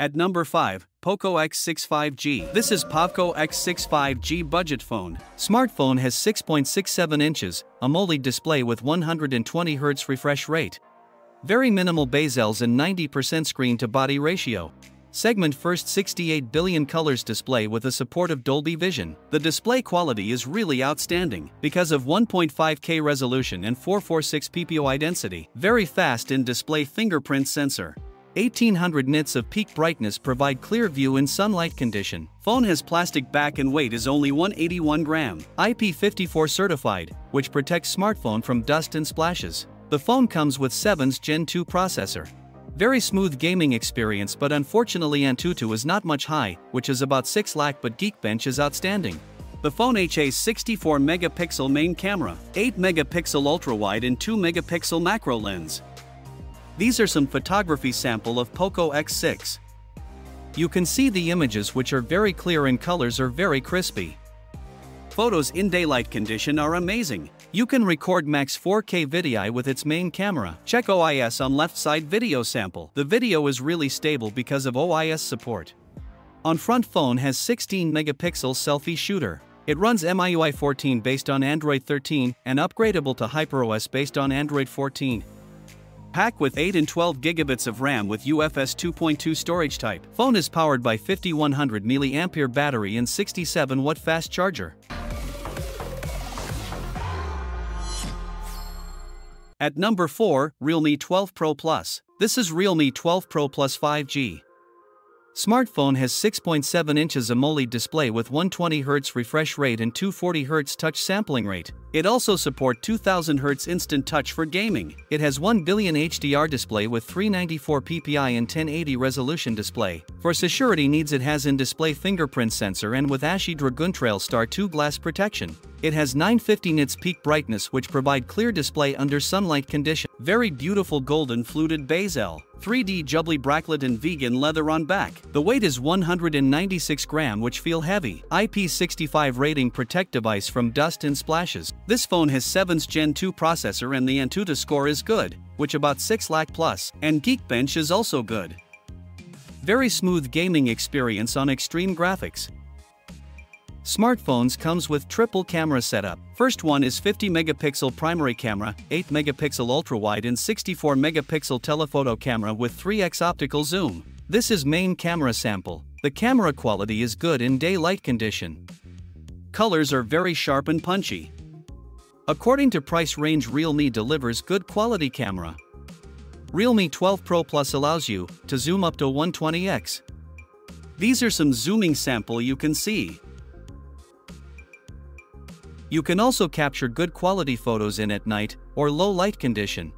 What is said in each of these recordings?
At number 5, POCO X6 5G. This is POCO X6 5G budget phone. Smartphone has 6.67 inches, AMOLED display with 120 Hz refresh rate. Very minimal bezels and 90% screen to body ratio. Segment first 68 billion colors display with a support of Dolby Vision. The display quality is really outstanding because of 1.5K resolution and 446 ppi density. Very fast in display fingerprint sensor. 1800 nits of peak brightness provide clear view in sunlight condition. Phone has plastic back and weight is only 181 gram. IP54 certified, which protects smartphone from dust and splashes. The phone comes with 7s Gen 2 processor. Very smooth gaming experience but unfortunately Antutu is not much high, which is about 6 lakh but Geekbench is outstanding. The phone HA's 64 megapixel main camera, 8 megapixel ultra-wide and 2 megapixel macro lens. These are some photography sample of POCO X6. You can see the images which are very clear and colors are very crispy. Photos in daylight condition are amazing. You can record max 4K video with its main camera. Check OIS on left side video sample. The video is really stable because of OIS support. On front phone has 16 megapixel selfie shooter. It runs MIUI 14 based on Android 13 and upgradable to HyperOS based on Android 14. Pack with 8 and 12 gigabits of RAM with UFS 2.2 storage type. Phone is powered by 5100 mAh battery and 67 watt fast charger. At number 4, Realme 12 Pro Plus. This is Realme 12 Pro Plus 5G. Smartphone has 6.7 inches AMOLED display with 120Hz refresh rate and 240Hz touch sampling rate. It also support 2000Hz instant touch for gaming. It has 1 billion HDR display with 394 ppi and 1080 resolution display. For security needs it has in-display fingerprint sensor and with Asahi Dragon Trail Star 2 glass protection. It has 950 nits peak brightness which provide clear display under sunlight condition. Very beautiful golden fluted bezel. 3D jubbly bracelet and vegan leather on back. The weight is 196 gram which feel heavy. IP65 rating protect device from dust and splashes. This phone has 7s Gen 2 processor and the Antutu score is good, which about 6 lakh plus, and Geekbench is also good. Very smooth gaming experience on extreme graphics. Smartphones comes with triple camera setup. First one is 50 megapixel primary camera, 8 megapixel ultra-wide and 64 megapixel telephoto camera with 3x optical zoom. This is main camera sample. The camera quality is good in daylight condition. Colors are very sharp and punchy. According to price range Realme delivers good quality camera. Realme 12 Pro Plus allows you to zoom up to 120x. These are some zooming sample you can see. You can also capture good quality photos in at night or low light condition.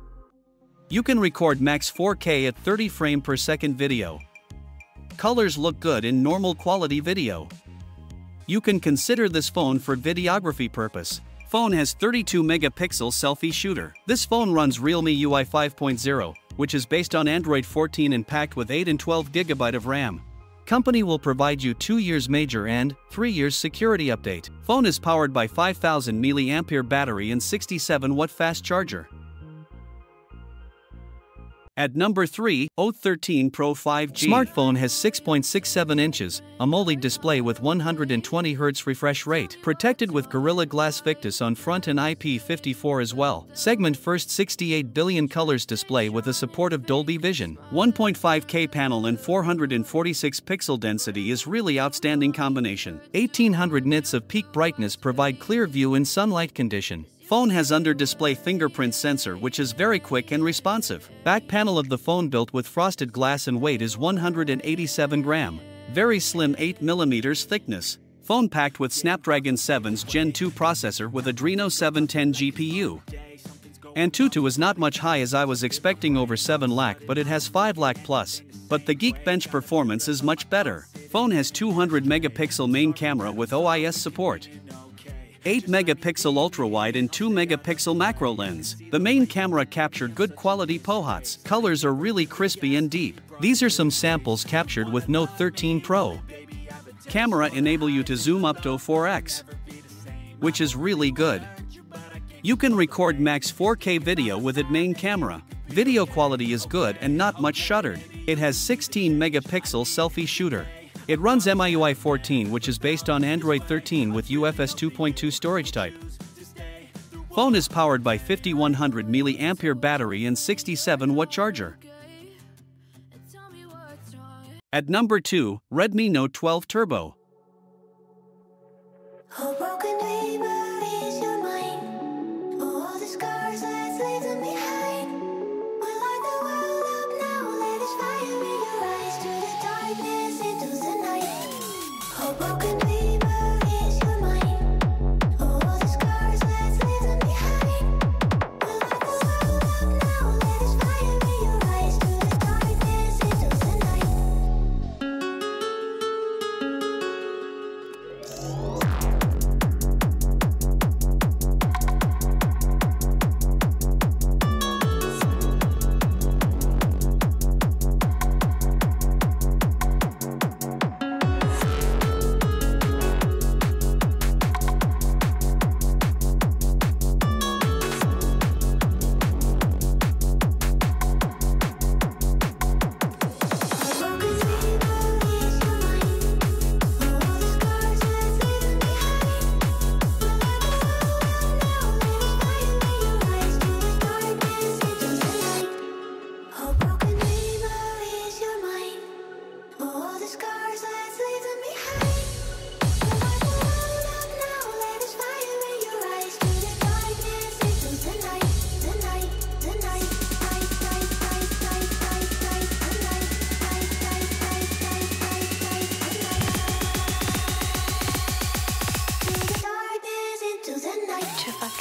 You can record max 4K at 30 frame per second video. Colors look good in normal quality video. You can consider this phone for videography purpose. Phone has 32 megapixel selfie shooter. This phone runs Realme UI 5.0, which is based on Android 14 and packed with 8 and 12 GB of RAM. Company will provide you 2 years major and 3 years security update. Phone is powered by 5000 mAh battery and 67 watt fast charger. At number 3, Note 13 Pro 5G. Smartphone has 6.67 inches, a AMOLED display with 120Hz refresh rate, protected with Gorilla Glass Victus on front and IP54 as well. Segment first 68 billion colors display with a support of Dolby Vision. 1.5K panel and 446 pixel density is really outstanding combination. 1800 nits of peak brightness provide clear view in sunlight condition. Phone has under-display fingerprint sensor which is very quick and responsive. Back panel of the phone built with frosted glass and weight is 187 gram. Very slim 8mm thickness. Phone packed with Snapdragon 7s Gen 2 processor with Adreno 710 GPU. Antutu is not much high as I was expecting over 7 lakh but it has 5 lakh plus. But the Geekbench performance is much better. Phone has 200 megapixel main camera with OIS support. 8 megapixel ultra-wide and 2 megapixel macro lens. The main camera captured good quality POHOTS. Colors are really crispy and deep. These are some samples captured with Note 13 Pro. Camera enable you to zoom up to 4x, which is really good. You can record max 4K video with it main camera. Video quality is good and not much shuttered. It has 16 megapixel selfie shooter. It runs MIUI 14 which is based on Android 13 with UFS 2.2 storage type. Phone is powered by 5100 mAh battery and 67 watt charger. At number 2, Redmi Note 12 Turbo.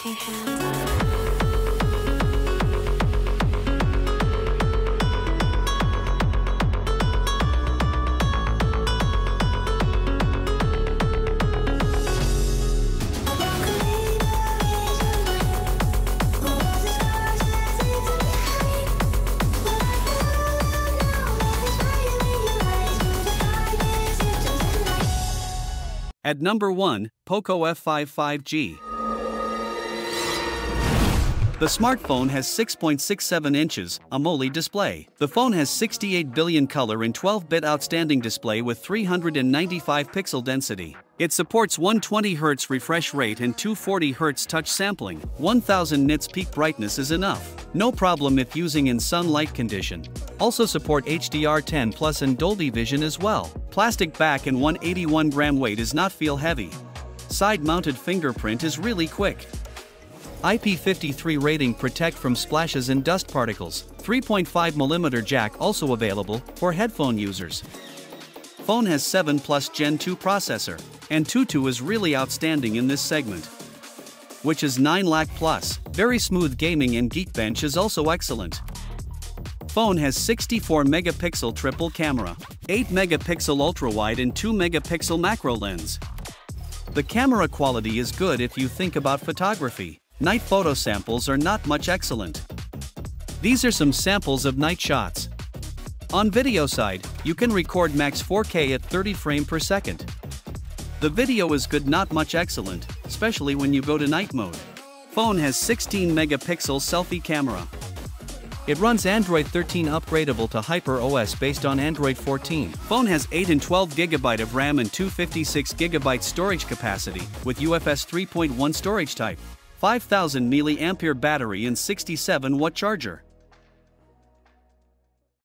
At number 1, POCO F5 5G. The smartphone has 6.67 inches AMOLED display. The phone has 68 billion color and 12-bit outstanding display with 395 pixel density. It supports 120Hz refresh rate and 240Hz touch sampling. 1000 nits peak brightness is enough. No problem if using in sunlight condition. Also support HDR10 Plus and Dolby Vision as well. Plastic back and 181 gram weight does not feel heavy. Side-mounted fingerprint is really quick. IP53 rating protect from splashes and dust particles. 3.5mm jack also available for headphone users. Phone has 7 Plus Gen 2 processor, Antutu is really outstanding in this segment. Which is 9 lakh plus. Very smooth gaming and Geekbench is also excellent. Phone has 64 megapixel triple camera, 8 megapixel ultra wide and 2 megapixel macro lens. The camera quality is good if you think about photography. Night photo samples are not much excellent. These are some samples of night shots. On video side, you can record max 4K at 30 frame per second. The video is good not much excellent, especially when you go to night mode. Phone has 16 megapixel selfie camera. It runs Android 13 upgradable to Hyper OS based on Android 14. Phone has 8 and 12 GB of RAM and 256 GB storage capacity with UFS 3.1 storage type. 5000 mAh battery and 67 watt charger.